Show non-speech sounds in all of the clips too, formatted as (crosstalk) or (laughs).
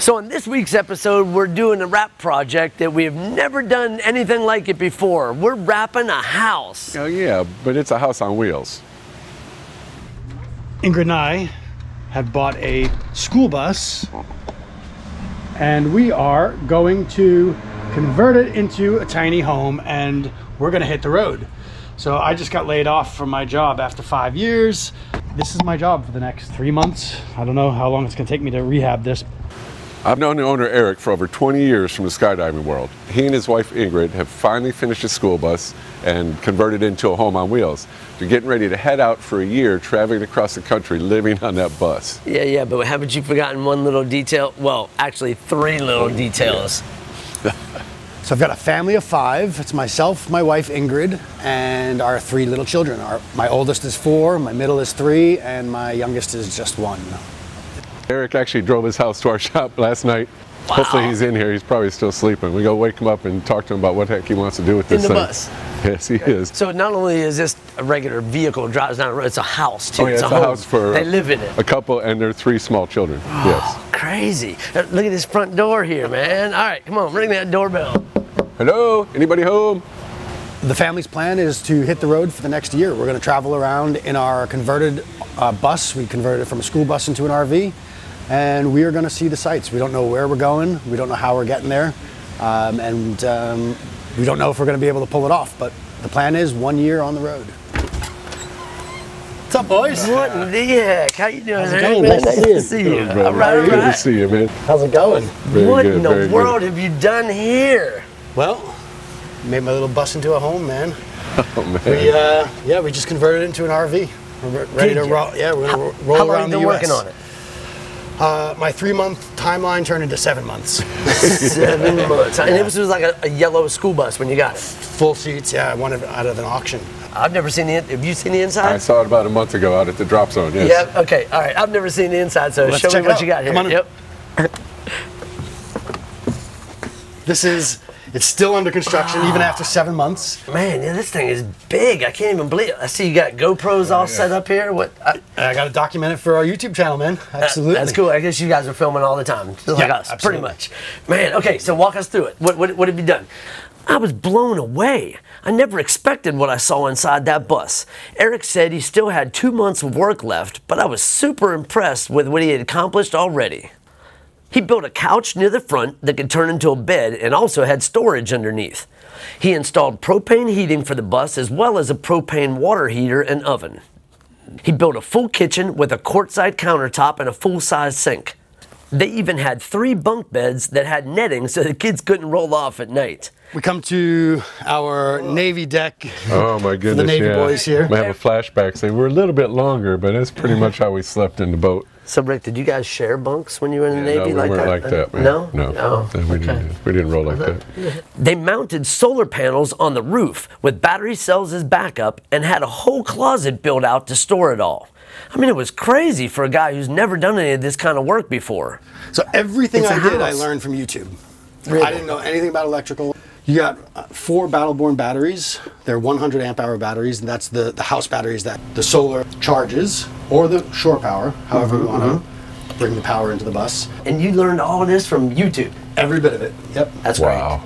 So, on this week's episode, we're doing a wrap project that we have never done anything like it before. We're wrapping a house. Oh yeah, but it's a house on wheels. Ingrid and I have bought a school bus and we are going to convert it into a tiny home and we're going to hit the road. So I just got laid off from my job after five years. This is my job for the next three months. I don't know how long it's going to take me to rehab this. I've known the owner Eric for over 20 years from the skydiving world. He and his wife Ingrid have finally finished a school bus and converted it into a home on wheels. They're getting ready to head out for a year traveling across the country living on that bus. Yeah, yeah, but haven't you forgotten one little detail? Well, actually, three little details. (laughs) So I've got a family of five. It's myself, my wife Ingrid, and our three little children. Our, my oldest is four, my middle is three, and my youngest is just one. Eric actually drove his house to our (laughs) shop last night. Wow. Hopefully he's in here. He's probably still sleeping. We go wake him up and talk to him about what the heck he wants to do with this In the thing. bus. (laughs) Yes, he is. So, not only is this a regular vehicle that drives down the road, it's a house, too. Oh yeah, it's, a, home. house for They live in it. a couple and their three small children. yes. Crazy. Uh, Look at this front door here, man. All right, come on, ring that doorbell. Hello? Anybody home? The family's plan is to hit the road for the next year. We're going to travel around in our converted uh, bus. We converted it from a school bus into an RV, and we are going to see the sights. We don't know where we're going. We don't know how we're getting there, um, and um, we don't know if we're going to be able to pull it off. But the plan is one year on the road. What's up, boys? What in the heck? How you doing? How's it going? man, Nice to see you. see you. Oh, brother. All right, Good to see you, man. How's it going? Very What good, in the very good. world have you done here? Well, made my little bus into a home, man. (laughs) Oh, man. We, uh, yeah, we just converted it into an RV. We're ready Did to you? roll. Yeah, we're gonna ro- roll How long around you the been US. working on it? Uh, my three-month timeline turned into seven months. (laughs) Seven (laughs) months. And it was, it was like a, a yellow school bus when you got it. Full seats. Yeah, I won it out of an auction. I've never seen the. in- Have you seen the inside? I saw it about a month ago out at the drop zone. Yes. Yeah. Okay. All right. I've never seen the inside, so Let's show me check what out. you got here. Come on in. Yep. (laughs) This is. It's still under construction even after seven months. Man, yeah, this thing is big. I can't even believe it. I see you got GoPros all set up here. What? I, I got to document it for our YouTube channel, man. Uh, absolutely. That's cool. I guess you guys are filming all the time, just like us, absolutely. pretty much. Man, okay, so walk us through it. What, what, what have you done? I was blown away. I never expected what I saw inside that bus. Eric said he still had two months of work left, but I was super impressed with what he had accomplished already. He built a couch near the front that could turn into a bed and also had storage underneath. He installed propane heating for the bus as well as a propane water heater and oven. He built a full kitchen with a quartzite countertop and a full size sink. They even had three bunk beds that had netting so the kids couldn't roll off at night. We come to our Navy deck. Oh my (laughs) goodness. The Navy yeah. boys here. I have a flashback. Say we're a little bit longer, but that's pretty much how we slept in the boat. So, Rick, did you guys share bunks when you were in the no, Navy we like weren't that? like that, man. No? no, Oh, we okay. didn't. We didn't roll like that. (laughs) They mounted solar panels on the roof with battery cells as backup and had a whole closet built out to store it all. I mean, it was crazy for a guy who's never done any of this kind of work before. So everything It's a I did, I learned from YouTube. Really? I didn't know anything about electrical. You got uh, four Battleborn batteries. They're 100 amp hour batteries, and that's the, the house batteries that the solar charges, or the shore power, however you want to bring the power into the bus. And you learned all this from YouTube. Every bit of it. Yep. That's Wow.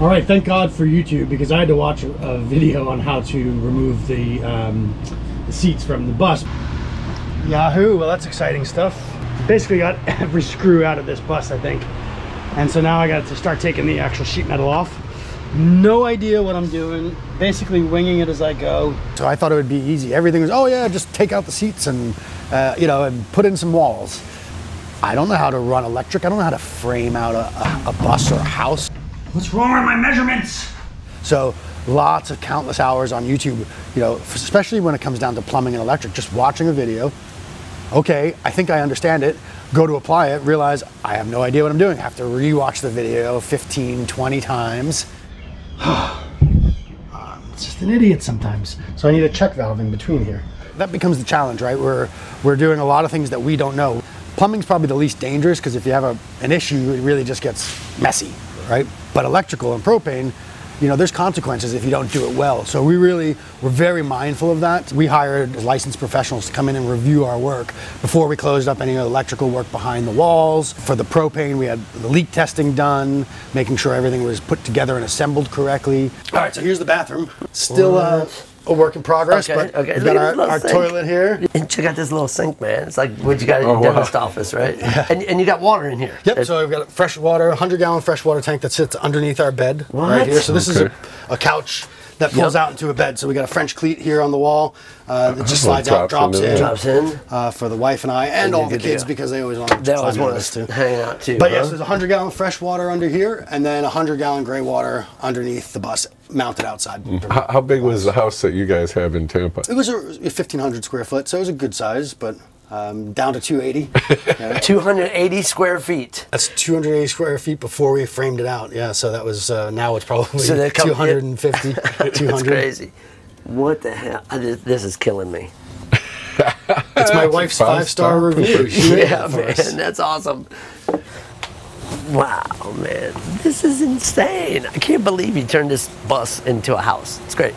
All right, thank God for YouTube because I had to watch a, a video on how to remove the, um, the seats from the bus. Yahoo! Well, that's exciting stuff. Basically, got (laughs) every screw out of this bus, I think, and so now I got to start taking the actual sheet metal off. No idea what I'm doing. Basically, winging it as I go. So I thought it would be easy. Everything was, oh yeah, just take out the seats and uh, you know, and put in some walls. I don't know how to run electric. I don't know how to frame out a, a, a bus or a house. What's wrong with my measurements? So lots of countless hours on YouTube, you know, especially when it comes down to plumbing and electric, just watching a video. Okay, I think I understand it. Go to apply it, realize I have no idea what I'm doing. I have to rewatch the video 15, 20 times. (sighs) Ah, it's just an idiot sometimes. So I need a check valve in between here. That becomes the challenge, right? We're we're doing a lot of things that we don't know. Plumbing's probably the least dangerous because if you have a, an issue, it really just gets messy, right? But electrical and propane, you know, there's consequences if you don't do it well. So we really were very mindful of that. We hired licensed professionals to come in and review our work before we closed up any electrical work behind the walls. For the propane, we had the leak testing done, making sure everything was put together and assembled correctly. All right, so here's the bathroom. Still uh, a work in progress, Okay, but okay. we've got our, our toilet here. And check out this little sink, man. It's like what you got in Oh, your wow. dentist office, right? Yeah. And, and you got water in here. Yep. So we've got a fresh water, 100 gallon fresh water tank that sits underneath our bed right What? here. So this Okay. is a, a couch that pulls Yep. out into a bed. So we got a French cleat here on the wall uh, that just Oh, slides out, drops drops in. Drops in. Uh, for the wife and I, and you're all the kids because they always want to They always climb want us to hang out too. But huh? yes, there's 100 gallon fresh water under here, and then 100 gallon gray water underneath the bus, mounted outside. How, how big was the house that you guys have in Tampa? It was a 1,500 square foot, so it was a good size, but um, down to 280. Yeah. (laughs) 280 square feet. That's 280 square feet before we framed it out. Yeah, so that was uh, now it's probably So they come- 250, 200. It's crazy. What the hell? I just, this is killing me. (laughs) It's my wife's Five five star star? review. Yeah, man, us. that's awesome. Wow, man, this is insane. I can't believe you turned this bus into a house. It's great.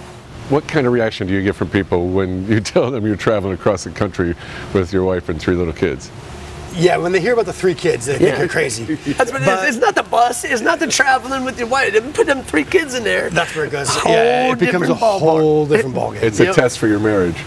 What kind of reaction do you get from people when you (laughs) tell them you're traveling across the country with your wife and three little kids? Yeah, when they hear about the three kids, they Yeah. think you're crazy. (laughs) That's what But- is. It's not the bus. It's not the traveling with your wife. They put them three kids in there. That's where it goes. Whole yeah, it becomes a different ballpark. whole different ballgame. It's Yep. a test for your marriage.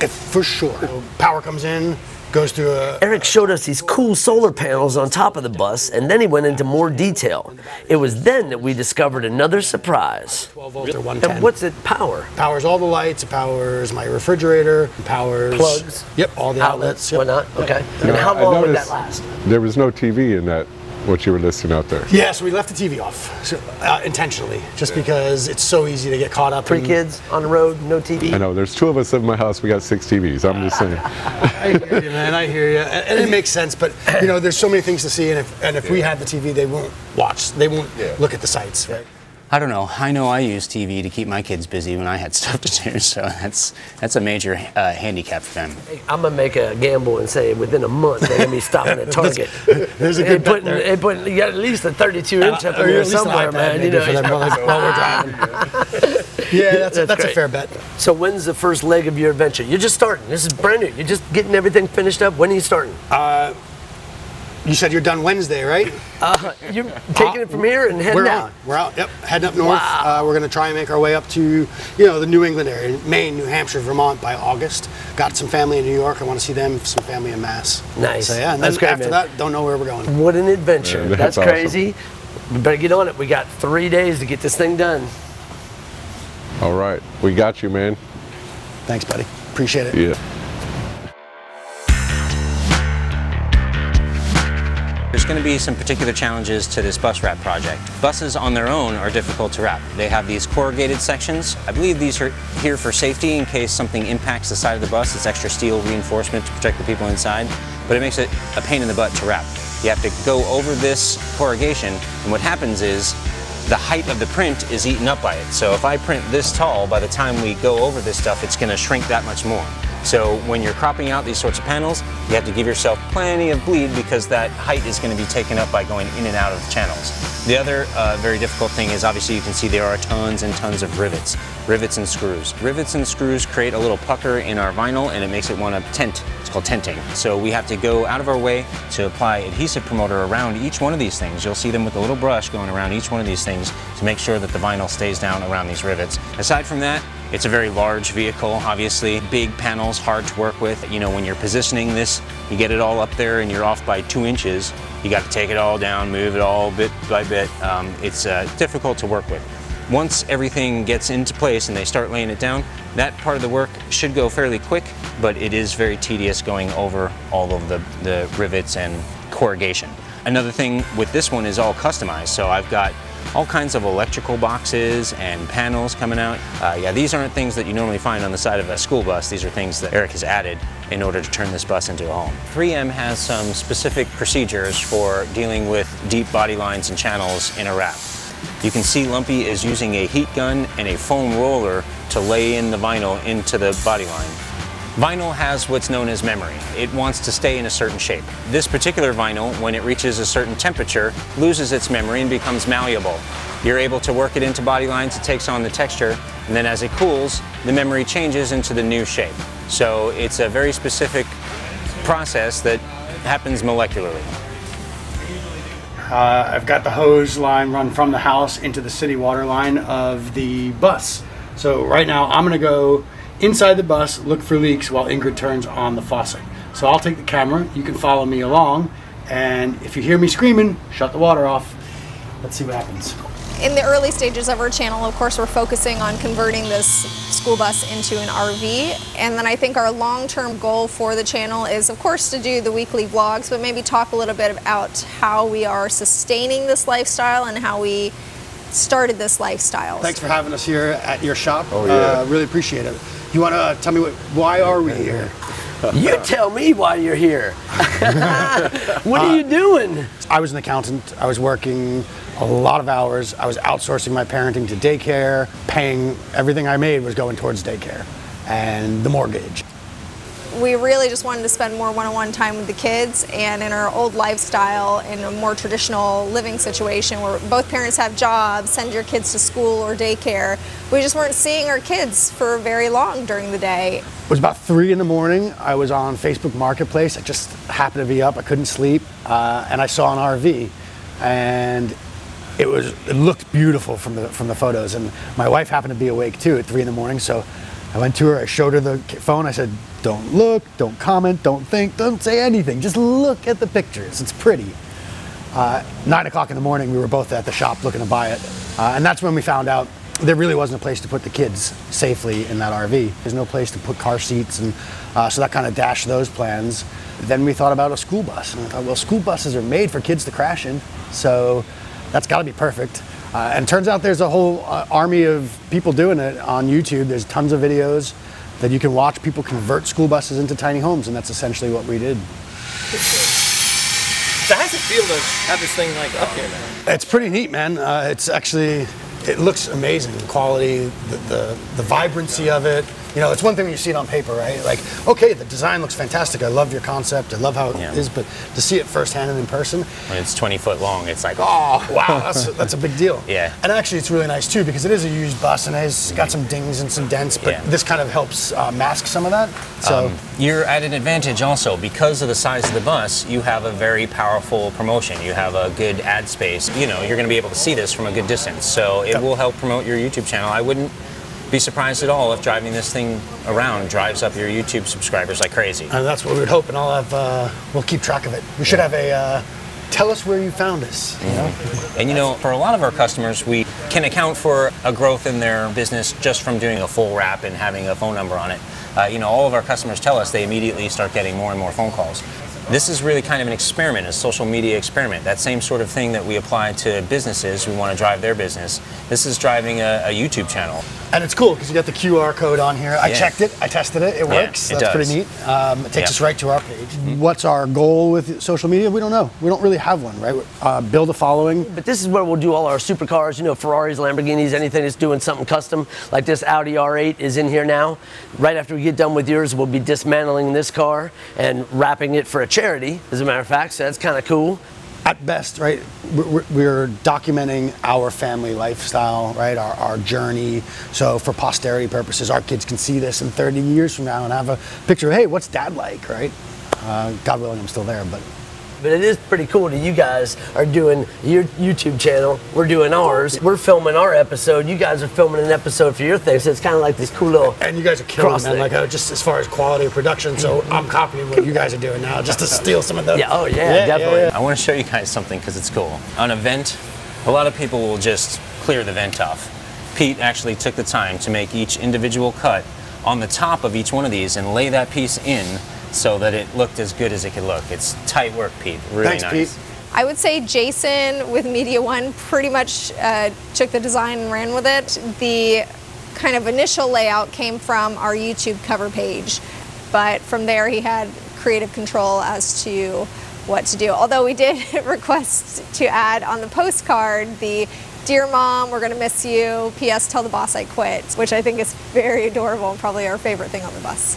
If- for sure. Power comes in, goes through a. Eric showed us these cool solar panels on top of the bus, and then he went into more detail. It was then that we discovered another surprise. 12 volt or 110. And what's it power? powers all the lights, it powers my refrigerator, powers Plugs. Yep, all the outlets. Outlets, yep. whatnot. Okay. And Now, how I long would that noticed last? There was no TV in that, what you were listing out there. Yeah, so we left the TV off so, uh, intentionally, just because it's so easy to get caught up. Three in, kids on the road, no TV. I know, there's two of us in my house, we got six TVs. I'm just saying. (laughs) I hear you, man. I hear you, and, and it makes sense. But you know, there's so many things to see, and if and if we had the TV, they won't watch. They won't Yeah. look at the sights. Right? I don't know. I know I use TV to keep my kids busy when I had (laughs) stuff to do, so that's that's a major uh, handicap for them. I'm gonna make a gamble and say within a month they're gonna be stopping at (laughs) Target. There's a They good bet putting, there. putting, you got at least a 32 inch up in there at least an somewhere, iPad man. You know. for them while, while we're driving. (laughs) yeah, that's, That's that's, a fair bet. So when's the first leg of your adventure? You're just starting. This is brand new. You're just getting everything finished up. When are you starting? You said you're done Wednesday, right? You're (laughs) taking it from here and heading we're out. out. We're out. Yep, heading up north. Wow. Uh, we're going to try and make our way up to, you know, the New England area, Maine, New Hampshire, Vermont by August. Got some family in New York. I want to see them. Some family in Mass. Nice. So yeah, and That's then great, after man. that, don't know where we're going. What an adventure. Yeah, that's that's awesome. crazy. We better get on it. We got three days to get this thing done. All right, we got you, man. Thanks, buddy. Appreciate it. Yeah. Going to be some particular challenges to this bus wrap project. Buses on their own are difficult to wrap. They have these corrugated sections. I believe these are here for safety in case something impacts the side of the bus. It's extra steel reinforcement to protect the people inside, but it makes it a pain in the butt to wrap. You have to go over this corrugation, and what happens is the height of the print is eaten up by it. So if I print this tall, by the time we go over this stuff, it's going to shrink that much more. So when you're cropping out these sorts of panels, you have to give yourself plenty of bleed because that height is going to be taken up by going in and out of the channels. The other uh, very difficult thing is obviously you can see there are tons and tons of rivets, rivets and screws. Rivets and screws create a little pucker in our vinyl and it makes it want to tent. It's called tenting. So we have to go out of our way to apply adhesive promoter around each one of these things. You'll see them with a little brush going around each one of these things to make sure that the vinyl stays down around these rivets. Aside from that, it's a very large vehicle, obviously. Big panels, hard to work with. You know, when you're positioning this, you get it all up there and you're off by two inches. You got to take it all down, move it all bit by bit. Um, it's uh, difficult to work with. Once everything gets into place and they start laying it down, that part of the work should go fairly quick, but it is very tedious going over all of the, the rivets and corrugation. Another thing with this one is all customized. So I've got all kinds of electrical boxes and panels coming out. Uh, yeah, these aren't things that you normally find on the side of a school bus. These are things that Eric has added in order to turn this bus into a home. 3M has some specific procedures for dealing with deep body lines and channels in a wrap. You can see Lumpy is using a heat gun and a foam roller to lay in the vinyl into the body line. Vinyl has what's known as memory. It wants to stay in a certain shape. This particular vinyl, when it reaches a certain temperature, loses its memory and becomes malleable. You're able to work it into body lines, it takes on the texture, and then as it cools, the memory changes into the new shape. So it's a very specific process that happens molecularly. Uh, I've got the hose line run from the house into the city water line of the bus. So right now I'm gonna go inside the bus, look for leaks while Ingrid turns on the faucet. So I'll take the camera, you can follow me along, and if you hear me screaming, shut the water off. Let's see what happens. In the early stages of our channel, of course, we're focusing on converting this school bus into an RV. And then I think our long-term goal for the channel is, of course, to do the weekly vlogs, but maybe talk a little bit about how we are sustaining this lifestyle and how we started this lifestyle. Thanks for having us here at your shop. Oh, yeah. Uh, really appreciate it. You want to uh, tell me what, why are we here? (laughs) You tell me why you're here. (laughs) what are you doing? I was an accountant. I was working a lot of hours. I was outsourcing my parenting to daycare. Paying everything I made was going towards daycare and the mortgage. We really just wanted to spend more one-on-one time with the kids and in our old lifestyle in a more traditional living situation where both parents have jobs send your kids to school or daycare we just weren't seeing our kids for very long during the day It was about three in the morning. I was on Facebook Marketplace. I just happened to be up. I couldn't sleep, uh, and I saw an RV, and it was it looked beautiful from the from the photos. And my wife happened to be awake too at three in the morning, so I went to her. I showed her the phone. I said, "Don't look, don't comment, don't think, don't say anything. Just look at the pictures. It's pretty." Uh, nine o'clock in the morning, we were both at the shop looking to buy it, uh, and that's when we found out there really wasn't a place to put the kids safely in that RV. There's no place to put car seats, and uh, so that kind of dashed those plans. Then we thought about a school bus, and I thought, well, school buses are made for kids to crash in, so that's got to be perfect. Uh, and turns out there's a whole uh, army of people doing it on YouTube. There's tons of videos that you can watch people convert school buses into tiny homes, and that's essentially what we did. So how's it feel to have this thing like up here now? It's pretty neat, man. Uh, it's actually, it looks amazing. The quality, the, the, the vibrancy of it. You know, it's one thing when you see it on paper, right? Like, okay, the design looks fantastic. I love your concept. I love how it Yeah. is, but to see it firsthand and in person, When it's 20 foot long, it's like, oh, wow, that's, that's a big deal. (laughs) Yeah. And actually, it's really nice too because it is a used bus and it's got some dings and some dents, but Yeah. this kind of helps uh, mask some of that. So, Um, you're at an advantage also because of the size of the bus. You have a very powerful promotion. You have a good ad space. You know, you're going to be able to see this from a good distance. So it will help promote your YouTube channel. I wouldn't be surprised at all if driving this thing around drives up your YouTube subscribers like crazy. and that's what we would hope, and I'll have, uh, we'll keep track of it. We should have a, uh, tell us where you found us. You know? And you know, for a lot of our customers, we can account for a growth in their business just from doing a full wrap and having a phone number on it. Uh, you know, all of our customers tell us they immediately start getting more and more phone calls. This is really kind of an experiment, a social media experiment. That same sort of thing that we apply to businesses who want to drive their business. This is driving a, a YouTube channel. And it's cool because you got the QR code on here. I Yeah. checked it, I tested it, it Yeah, works. it That's pretty neat. Um, it takes Yeah. us right to our page. What's our goal with social media? We don't know. We don't really have one, right? Uh, build a following. But this is where we'll do all our supercars, you know, Ferraris, Lamborghinis, anything that's doing something custom. Like this Audi R8 is in here now. Right after we get done with yours, we'll be dismantling this car and wrapping it for a charity, as a matter of fact. So that's kind of cool. At best, right? We're, documenting our family lifestyle, right? Our, our journey. So for posterity purposes, our kids can see this in 30 years from now and have a picture. of, Hey, what's dad like, right? Uh, God willing, I'm still there, but But it is pretty cool that you guys are doing your YouTube channel. We're doing ours. We're filming our episode. You guys are filming an episode for your thing. So it's kind of like this cool little. And you guys are killing, Cross man. Like uh, just as far as quality of production. So I'm copying what you guys are doing now, just to steal some of the. Yeah, oh, yeah, definitely. I want to show you guys something because it's cool. On a vent, a lot of people will just clear the vent off. Pete actually took the time to make each individual cut on the top of each one of these and lay that piece in so that it looked as good as it could look. It's tight work, Pete. Really Thanks, nice. Pete. I would say Jason with Media One pretty much uh, took the design and ran with it. The kind of initial layout came from our YouTube cover page, but from there he had creative control as to what to do. Although we did (laughs) request to add on the postcard the Dear Mom, we're gonna miss you. P.S. Tell the boss I quit, which I think is very adorable and probably our favorite thing on the bus.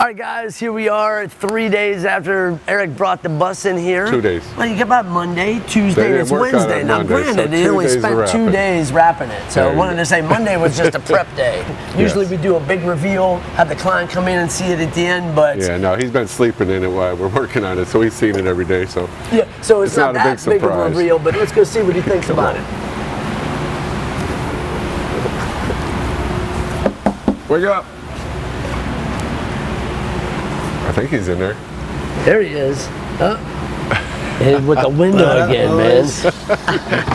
All right, guys, here we are three days after Eric brought the bus in here. Two days. Well, you get about Monday, Tuesday, didn't it's Wednesday. on now, Monday, so granted, he two only spent two days wrapping it. So I wanted go. to say Monday was just a prep (laughs) day. Usually Yes. we do a big reveal, have the client come in and see it at the end, but Yeah, no, he's been sleeping in it while we're working on it, so he's seen it every day. So Yeah, so it's, It's not, not a that big big, of a reveal, but let's go see what he thinks about it. wake up. I think he's in there. There he is. Oh. And with the window again, man. (laughs) (laughs)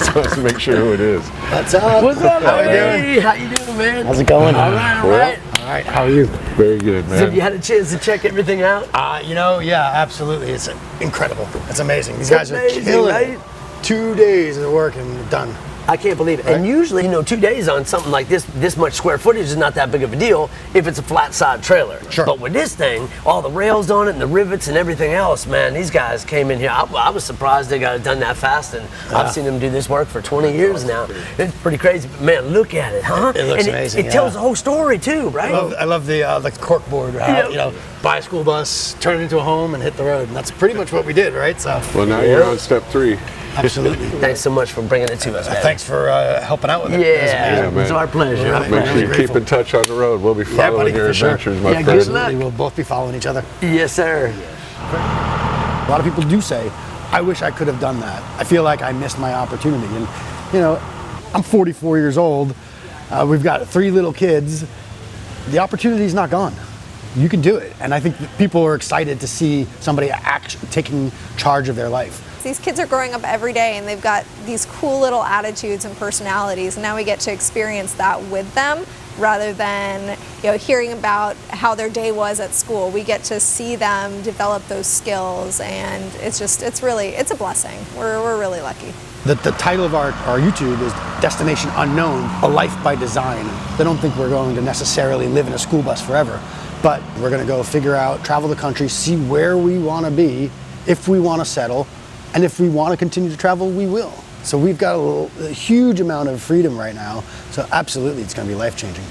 so let's make sure who it is. What's up? What's up, How you doing? How you doing, man? How's it going? All right, all Well, right. All right. How are you? Very good, So have you had a chance to check everything out? Uh, you know, yeah, absolutely. It's incredible. It's amazing. These guys amazing, are killing right? it. Two days of work and done. I can't believe it. And usually, you know, two days on something like this, this much square footage is not that big of a deal if it's a flat side trailer. Sure. But with this thing, all the rails on it and the rivets and everything else, man, these guys came in here. I, I was surprised they got it done that fast, and I've seen them do this work for 20 years now. It's pretty crazy. But man, look at it, huh? It looks and amazing, It, yeah. tells the whole story too, right? I love, I love the uh, the cork board. How, Yeah. You know, buy a school bus, turn it into a home, and hit the road. And that's pretty much what we did, right? So, Well, now you're on step three. absolutely. (laughs) Thanks so much for bringing it to us, man. Thanks for uh, helping out with it. It Yeah, amazing. it was man. our pleasure. Really, our Make sure you keep in touch on the road. We'll be Yeah, following buddy, your for sure. my Yeah, good friend. luck. Absolutely, we'll both be following each other. Yes, sir. A lot of people do say, I wish I could have done that. I feel like I missed my opportunity. And, you know, I'm 44 years old. Uh, we've got three little kids. The opportunity's not gone. You can do it. And I think people are excited to see somebody actually taking charge of their life. These kids are growing up every day and they've got these cool little attitudes and personalities and now we get to experience that with them rather than you know hearing about how their day was at school. We get to see them develop those skills and it's just it's really it's a blessing. We're we're really lucky. The, the title of our, our YouTube is Destination Unknown, A Life by Design. They don't think we're going to necessarily live in a school bus forever, but we're to go figure out, travel the country, see where we want to be, if we want to settle, and if we want to continue to travel, we will. So we've got a, little, a huge amount of freedom right now, so absolutely it's to be life changing.